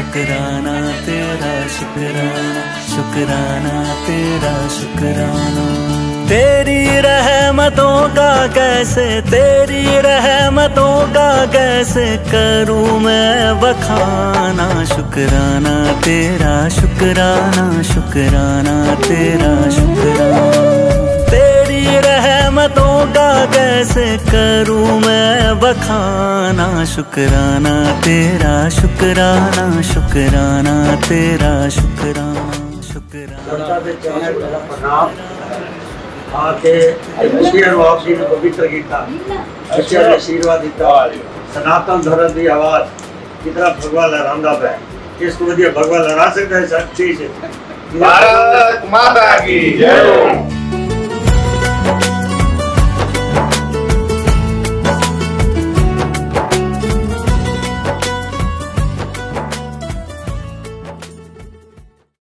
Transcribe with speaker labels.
Speaker 1: शुक्राना, तेरा शुक्राना शुक्राना, तेरा शुक्राना। तेरी रहमतों का कैसे, तेरी रहमतों का कैसे करूँ मैं बखाना शुक्राना, तेरा शुक्राना शुक्राना, तेरा शुक्राना। से करूँ मैं बखाना? शुकराना तेरा शुकराना शुकराना तेरा शुकराना शुकराना।
Speaker 2: आके वापसी में पवित्र गीता। आशीर्वाद दिता सनातन धर्म की आवाज़। कितना भगवा लहराना है। इसको मुझे भगवा लहरा सकता है सब चीज़
Speaker 3: भारत माता की जय।